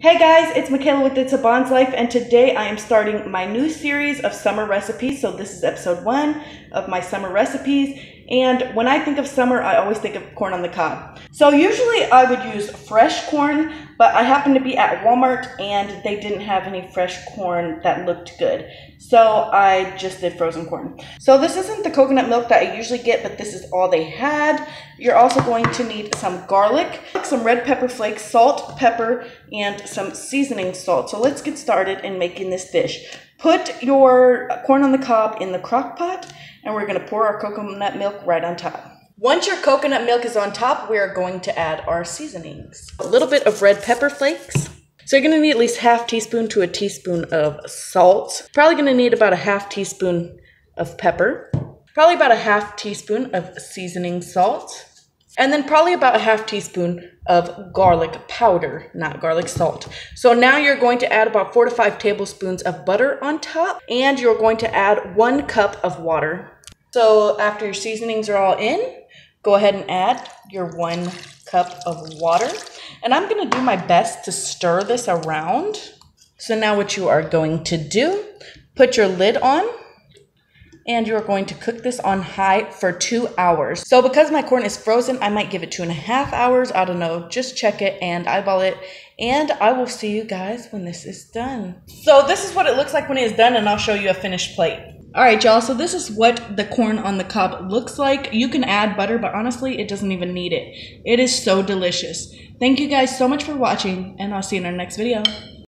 Hey guys, it's Makayla with It's a Bonds Life, and today I am starting my new series of summer recipes. So, this is episode one of my summer recipes. And when I think of summer, I always think of corn on the cob. So, usually I would use fresh corn, but I happened to be at Walmart and they didn't have any fresh corn that looked good. So, I just did frozen corn. So, this isn't the coconut milk that I usually get, but this is all they had. You're also going to need some garlic, some red pepper flakes, salt, pepper, and some seasoning salt. So, let's get started in making this dish. Put your corn on the cob in the crock pot and we're going to pour our coconut milk right on top. Once your coconut milk is on top, we are going to add our seasonings. A little bit of red pepper flakes. So you're gonna need at least half teaspoon to a teaspoon of salt. Probably gonna need about a half teaspoon of pepper. Probably about a half teaspoon of seasoning salt. And then probably about a half teaspoon of garlic powder, not garlic salt. So now you're going to add about four to five tablespoons of butter on top, and you're going to add one cup of water. So after your seasonings are all in, go ahead and add your one cup of water. And I'm gonna do my best to stir this around. So now what you are going to do, put your lid on and you're going to cook this on high for two hours. So because my corn is frozen, I might give it two and a half hours. I don't know, just check it and eyeball it. And I will see you guys when this is done. So this is what it looks like when it is done and I'll show you a finished plate. All right, y'all, so this is what the corn on the cob looks like. You can add butter, but honestly, it doesn't even need it. It is so delicious. Thank you guys so much for watching, and I'll see you in our next video.